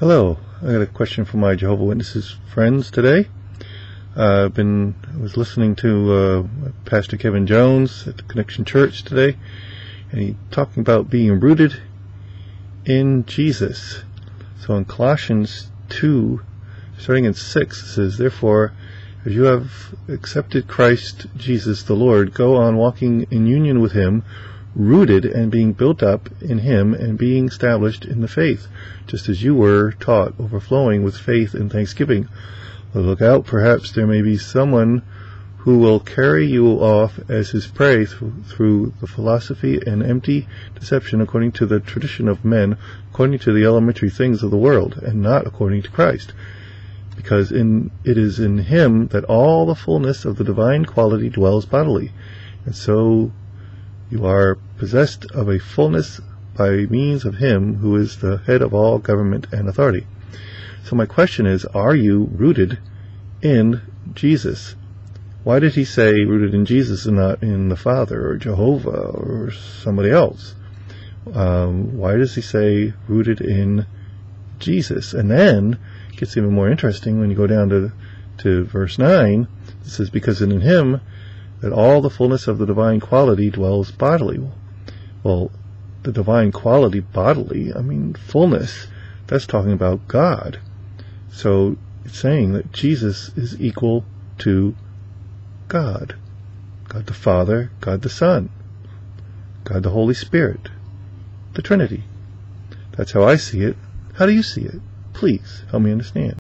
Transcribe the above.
Hello, I got a question for my Jehovah Witnesses friends today. Uh, I've been I was listening to uh, Pastor Kevin Jones at the Connection Church today, and he talking about being rooted in Jesus. So in Colossians two, starting in six, it says, "Therefore, as you have accepted Christ Jesus the Lord, go on walking in union with Him." Rooted and being built up in him and being established in the faith, just as you were taught, overflowing with faith and thanksgiving. Look out, perhaps there may be someone who will carry you off as his prey through the philosophy and empty deception according to the tradition of men, according to the elementary things of the world, and not according to Christ. Because in, it is in him that all the fullness of the divine quality dwells bodily. And so you are possessed of a fullness by means of him who is the head of all government and authority. So my question is, are you rooted in Jesus? Why did he say rooted in Jesus and not in the Father or Jehovah or somebody else? Um, why does he say rooted in Jesus? And then it gets even more interesting when you go down to to verse 9. It says, because in him that all the fullness of the divine quality dwells bodily. Well, the divine quality bodily, I mean, fullness, that's talking about God. So it's saying that Jesus is equal to God. God the Father, God the Son, God the Holy Spirit, the Trinity. That's how I see it. How do you see it? Please help me understand.